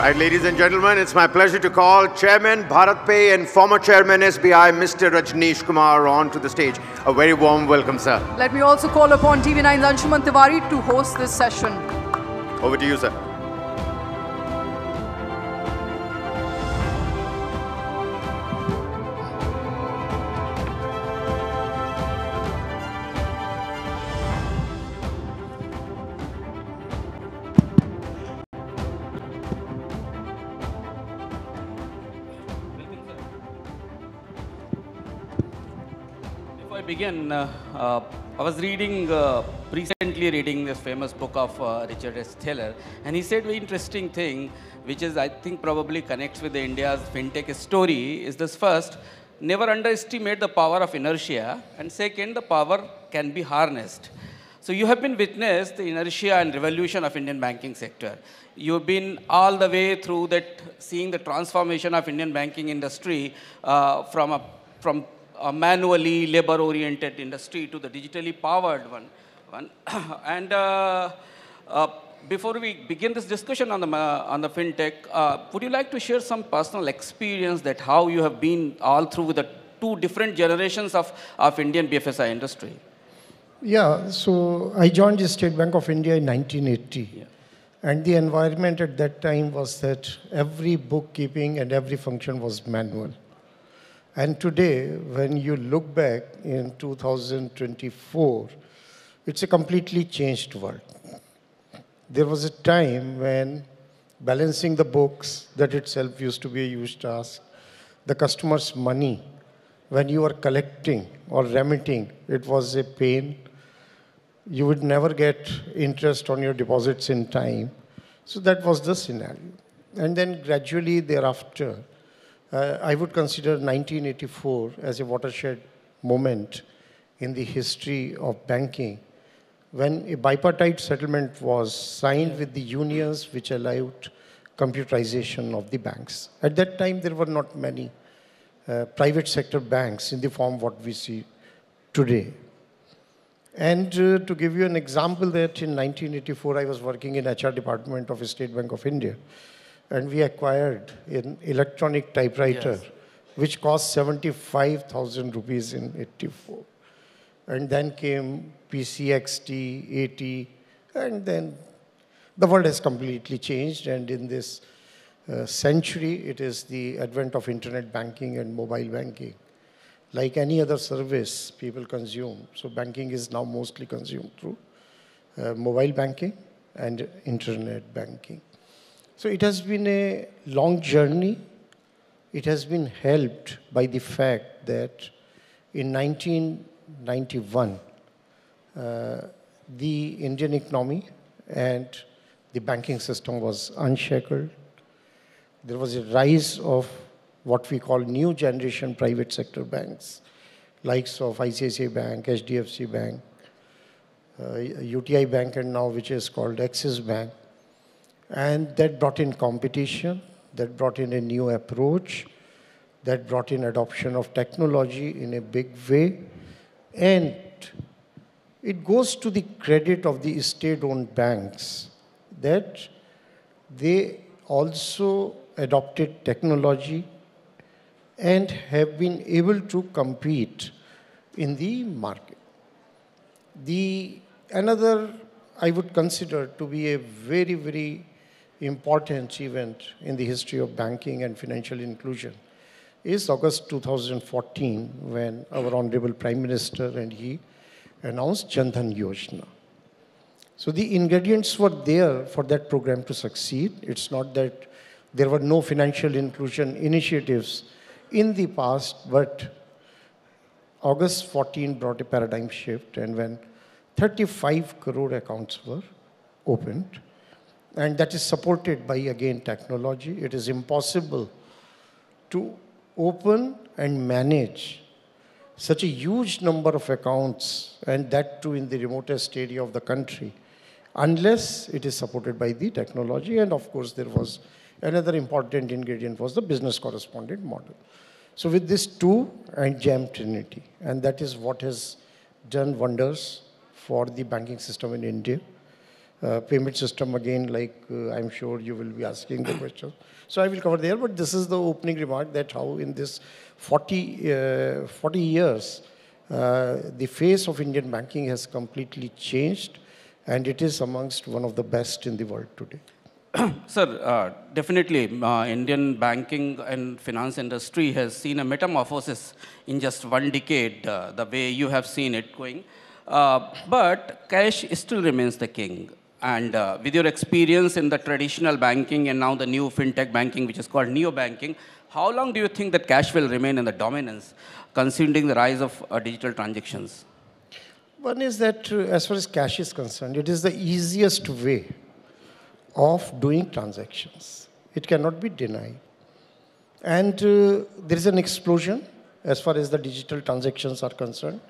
Right, ladies and gentlemen, it's my pleasure to call Chairman BharatPe and former Chairman SBI, Mr. Rajnish Kumar, on to the stage. A very warm welcome, sir. Let me also call upon TV9's Anshuman Tiwari to host this session. Over to you, sir. I begin, uh, uh, I was reading, uh, recently reading this famous book of uh, Richard S. Thaler, and he said very interesting thing, which is I think probably connects with the India's fintech story, is this first, never underestimate the power of inertia, and second, the power can be harnessed. So you have been witness the inertia and revolution of Indian banking sector. You've been all the way through that, seeing the transformation of Indian banking industry uh, from a from a manually labor-oriented industry to the digitally powered one. one. and uh, uh, before we begin this discussion on the on the fintech, uh, would you like to share some personal experience that how you have been all through with the two different generations of, of Indian BFSI industry? Yeah, so I joined the State Bank of India in 1980. And the environment at that time was that every bookkeeping and every function was manual. And today, when you look back in 2024, it's a completely changed world. There was a time when balancing the books, that itself used to be a huge task. The customer's money, when you are collecting or remitting, it was a pain. You would never get interest on your deposits in time. So that was the scenario. And then gradually thereafter, uh, I would consider 1984 as a watershed moment in the history of banking when a bipartite settlement was signed with the unions which allowed computerization of the banks. At that time, there were not many uh, private sector banks in the form what we see today. And uh, to give you an example that in 1984, I was working in HR department of State Bank of India and we acquired an electronic typewriter Yes. which cost 75,000 rupees in 84. And then came PCXT, AT, and then the world has completely changed. And in this uh, century, it is the advent of internet banking and mobile banking. Like any other service people consume, so banking is now mostly consumed through uh, mobile banking and internet banking. So it has been a long journey. It has been helped by the fact that in 1991, uh, the Indian economy and the banking system was unshackled. There was a rise of what we call new generation private sector banks, likes of ICICI Bank, HDFC Bank, uh, UTI Bank, and now which is called Axis Bank. And that brought in competition, that brought in a new approach, that brought in adoption of technology in a big way. And it goes to the credit of the state-owned banks that they also adopted technology and have been able to compete in the market. The another I would consider to be a very, very important event in the history of banking and financial inclusion is August 2014 when our Honorable Prime Minister and he announced Jan Dhan Yojana. So the ingredients were there for that program to succeed. It's not that there were no financial inclusion initiatives in the past, but August 14 brought a paradigm shift, and when 35 crore accounts were opened, and that is supported by again technology, it is impossible to open and manage such a huge number of accounts, and that too in the remotest area of the country, unless it is supported by the technology. And of course, there was another important ingredient was the business correspondent model. So with this two and Jam Trinity, and that is what has done wonders for the banking system in India. Uh, payment system again, like uh, I'm sure you will be asking the question. So I will cover there, but this is the opening remark that how in this 40, uh, 40 years, uh, the face of Indian banking has completely changed and it is amongst one of the best in the world today. Sir, uh, definitely uh, Indian banking and finance industry has seen a metamorphosis in just one decade, uh, the way you have seen it going. Uh, but cash still remains the king. And uh, with your experience in the traditional banking and now the new fintech banking, which is called neo banking, how long do you think that cash will remain in the dominance, considering the rise of uh, digital transactions? One is that uh, as far as cash is concerned, it is the easiest way of doing transactions. It cannot be denied. And uh, there is an explosion as far as the digital transactions are concerned,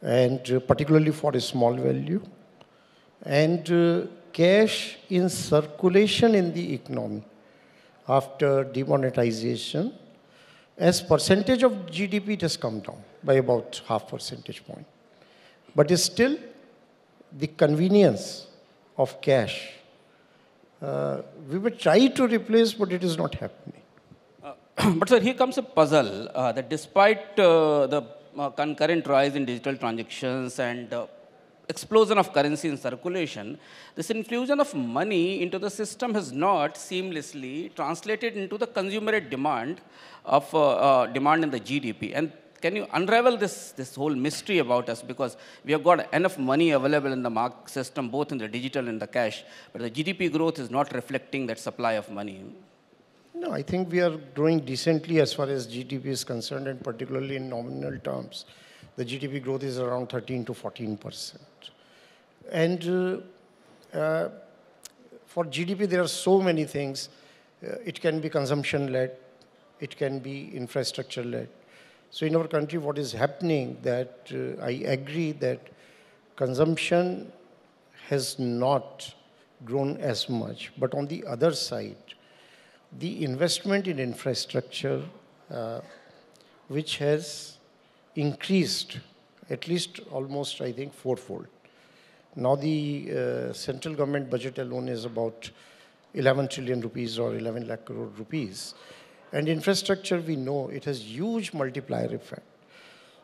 and uh, particularly for a small value and uh, cash in circulation in the economy after demonetization as percentage of gdp it has come down by about half percentage point. But still the convenience of cash. Uh, we will try to replace but it is not happening. Uh, but sir here comes a puzzle uh, that despite uh, the concurrent rise in digital transactions and explosion of currency in circulation, this infusion of money into the system has not seamlessly translated into the consumer demand of uh, uh, demand in the GDP. And can you unravel this, this whole mystery about us? Because we have got enough money available in the market system, both in the digital and the cash, but the GDP growth is not reflecting that supply of money. No, I think we are growing decently as far as GDP is concerned, and particularly in nominal terms the GDP growth is around 13 to 14 percent. And uh, uh, for GDP, there are so many things. Uh, it can be consumption-led, it can be infrastructure-led. So in our country, what is happening that uh, I agree that consumption has not grown as much. But on the other side, the investment in infrastructure, uh, which has increased at least almost, I think, fourfold. Now the uh, central government budget alone is about 11 trillion rupees or 11 lakh crore rupees. And infrastructure, we know, it has huge multiplier effect.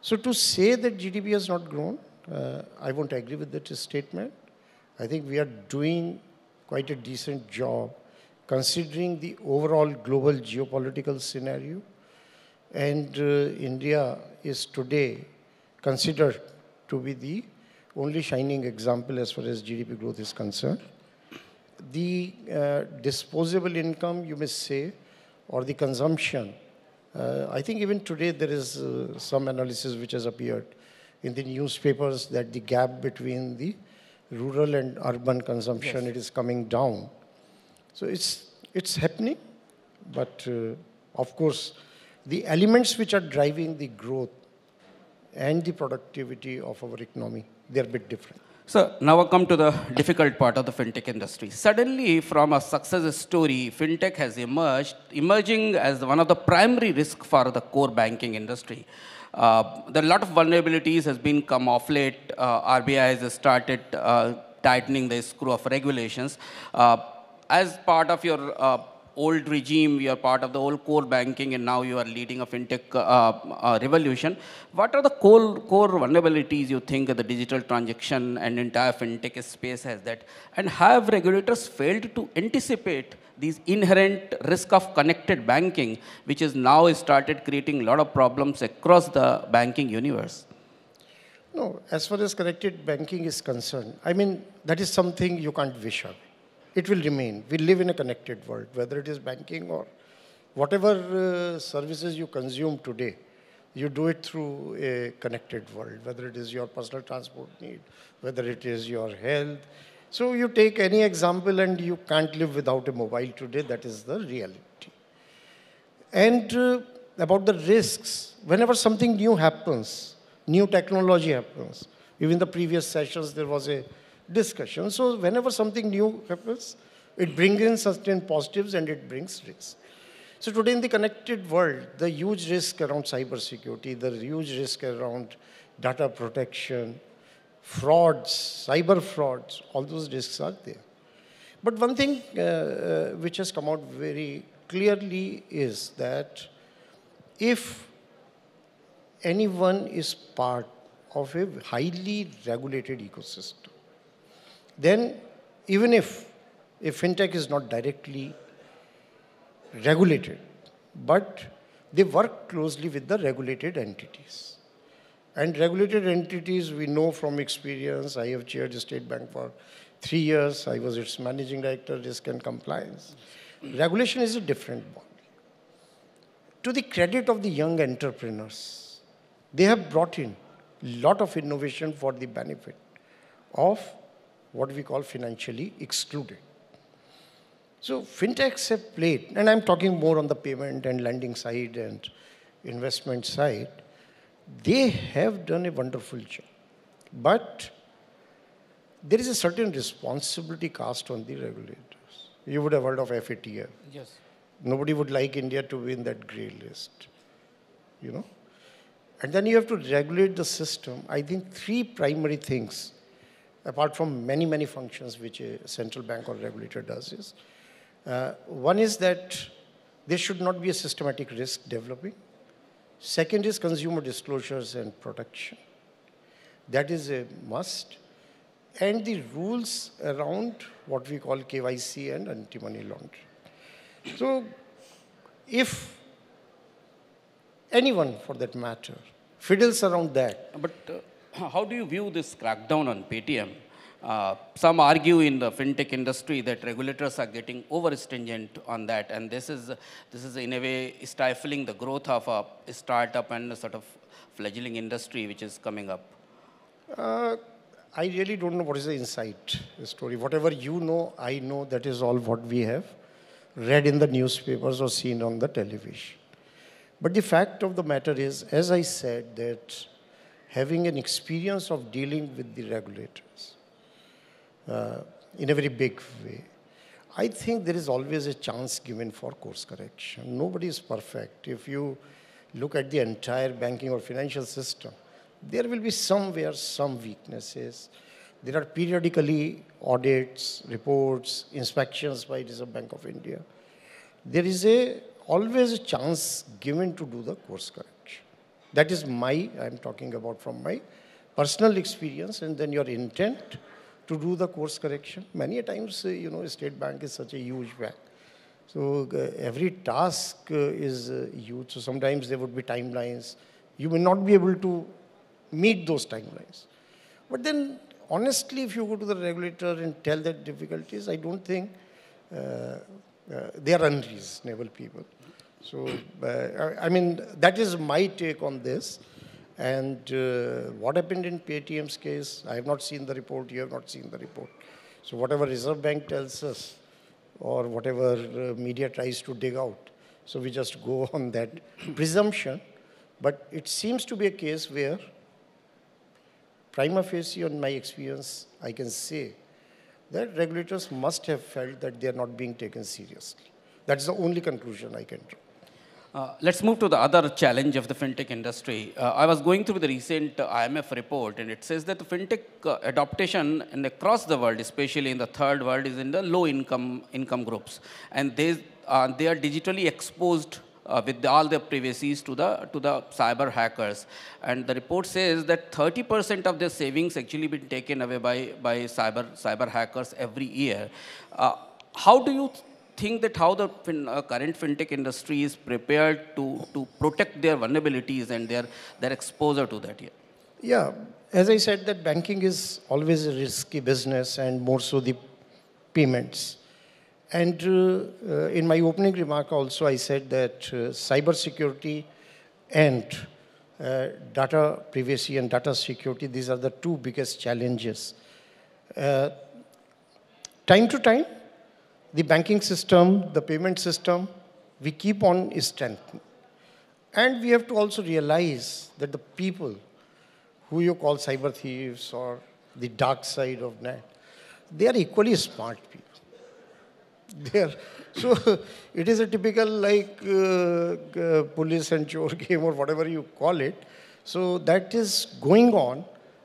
So to say that GDP has not grown, uh, I won't agree with that statement. I think we are doing quite a decent job considering the overall global geopolitical scenario and uh, India is today considered to be the only shining example as far as GDP growth is concerned. The uh, disposable income, you may say, or the consumption, uh, I think even today there is uh, some analysis which has appeared in the newspapers that the gap between the rural and urban consumption, yes. it is coming down. So it's, it's happening, but uh, of course, the elements which are driving the growth and the productivity of our economy, they're a bit different. So now I come to the difficult part of the fintech industry. Suddenly, from a success story, fintech has emerged, emerging as one of the primary risks for the core banking industry. Uh, there are a lot of vulnerabilities has been come off late. Uh, RBI has started uh, tightening the screw of regulations. Uh, as part of your uh, old regime, you are part of the old core banking, and now you are leading a fintech uh, uh, revolution. What are the core, core vulnerabilities you think the digital transaction and entire fintech space has that? And have regulators failed to anticipate these inherent risk of connected banking, which is now started creating a lot of problems across the banking universe? No, as far as connected banking is concerned, I mean, that is something you can't wish away it will remain. We live in a connected world, whether it is banking or whatever uh, services you consume today, you do it through a connected world, whether it is your personal transport need, whether it is your health. So you take any example and you can't live without a mobile today, that is the reality. And uh, about the risks, whenever something new happens, new technology happens, even the previous sessions there was a discussion. So whenever something new happens, it brings in certain positives and it brings risks. So today in the connected world, the huge risk around cybersecurity, the huge risk around data protection, frauds, cyber frauds, all those risks are there. But one thing uh, uh, which has come out very clearly is that if anyone is part of a highly regulated ecosystem, then even if a fintech is not directly regulated, but they work closely with the regulated entities. And regulated entities, we know from experience, I have chaired the State Bank for three years, I was its managing director, risk and compliance. Regulation is a different ball. To the credit of the young entrepreneurs, they have brought in a lot of innovation for the benefit of what we call financially excluded. So fintechs have played, and I'm talking more on the payment and lending side and investment side. They have done a wonderful job. But there is a certain responsibility cast on the regulators. You would have heard of FATF. Yes. Nobody would like India to be in that grey list, you know. And then you have to regulate the system. I think three primary things, apart from many, many functions which a central bank or regulator does is, uh, one is that there should not be a systematic risk developing. Second is consumer disclosures and protection. That is a must. And the rules around what we call KYC and anti-money laundering. So if anyone, for that matter, fiddles around that, But uh, how do you view this crackdown on Paytm? Uh, some argue in the fintech industry that regulators are getting over stringent on that, and this is this is in a way stifling the growth of a startup and a sort of fledgling industry which is coming up. uh, I really don't know what is the inside story. Whatever you know, I know that is all what we have read in the newspapers or seen on the television. But the fact of the matter is, as I said, that having an experience of dealing with the regulators uh, in a very big way, I think there is always a chance given for course correction. Nobody is perfect. If you look at the entire banking or financial system, there will be somewhere some weaknesses. There are periodically audits, reports, inspections by Reserve Bank of India. There is a always a chance given to do the course correction. That is my, I'm talking about from my personal experience and then your intent to do the course correction. Many a times, uh, you know, State Bank is such a huge bank. So uh, every task uh, is uh, huge. So sometimes there would be timelines. You may not be able to meet those timelines. But then, honestly, if you go to the regulator and tell that difficulties, I don't think uh, uh, they are unreasonable people. So, uh, I mean, that is my take on this. And uh, what happened in Paytm's case, I have not seen the report, you have not seen the report. So whatever Reserve Bank tells us, or whatever uh, media tries to dig out, so we just go on that presumption. But it seems to be a case where prima facie on my experience, I can say that regulators must have felt that they are not being taken seriously. That's the only conclusion I can draw. Uh, let's move to the other challenge of the fintech industry. Uh, I was going through the recent uh, IMF report, and it says that the fintech uh, adoption in across the world, especially in the third world, is in the low income income groups, and they uh, they are digitally exposed. With all their privacies to the to the cyber hackers, and the report says that 30% of their savings actually been taken away by by cyber cyber hackers every year. How do you think that how the fin, uh, current fintech industry is prepared to, to protect their vulnerabilities and their, their exposure to that? Yeah. Yeah, as I said, that banking is always a risky business and more so the payments. And uh, uh, in my opening remark also, I said that uh, cyber security and uh, data privacy and data security, these are the two biggest challenges. Uh, time to time, the banking system, the payment system, we keep on strengthening. And we have to also realize that the people who you call cyber thieves or the dark side of net, they are equally smart people. So it is a typical like uh, uh, police and chore game or whatever you call it. So that is going on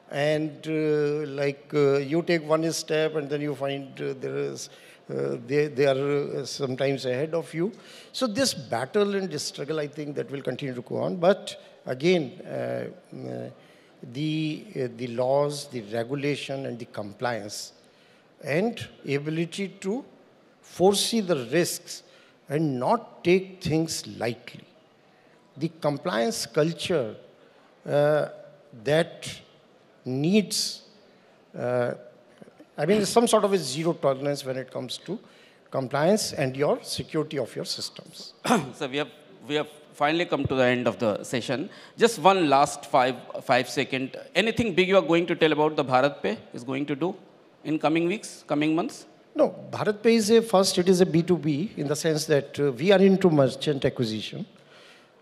and uh, like uh, you take one step and then you find uh, there is uh, they, they are uh, sometimes ahead of you. So this battle and this struggle i think that will continue to go on. But again uh, uh, the uh, the laws the regulation and the compliance and ability to foresee the risks and not take things lightly. The compliance culture that needs, uh, I mean, some sort of a zero tolerance when it comes to compliance and your security of your systems. so we have, we have finally come to the end of the session. Just one last five, five second. Anything big you are going to tell about the BharatPe is going to do in coming weeks, coming months? No, BharatPe is a first, it is a B2B in the sense that uh, we are into merchant acquisition.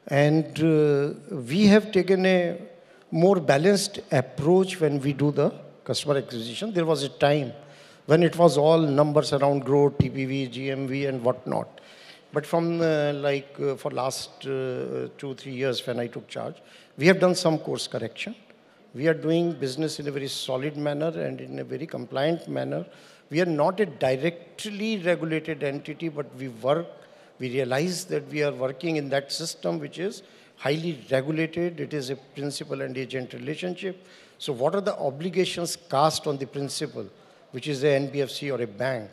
And uh, we have taken a more balanced approach when we do the customer acquisition. There was a time when it was all numbers around growth, TPV, GMV, and whatnot. But from uh, like uh, for last uh, two, three years when I took charge, we have done some course correction. We are doing business in a very solid manner and in a very compliant manner. We are not a directly regulated entity, but we work, we realize that we are working in that system which is highly regulated. It is a principal and agent relationship. So what are the obligations cast on the principal, which is a NBFC or a bank?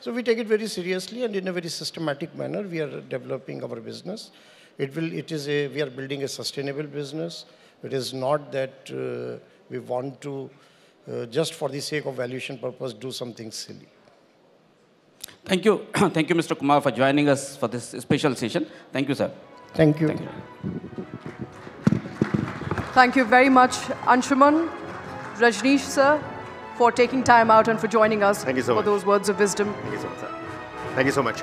So we take it very seriously and in a very systematic manner, we are developing our business. It will, it is a, we are building a sustainable business. It is not that uh, we want to, uh, just for the sake of valuation purpose, do something silly. Thank you. Thank you, Mr. Kumar, for joining us for this special session. Thank you, sir. Thank you. Thank you. Thank you very much, Anshuman, Rajnish, sir, for taking time out and for joining us Thank you so for much. those words of wisdom. Thank you so much, sir. Thank you so much.